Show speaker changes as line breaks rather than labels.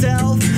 myself.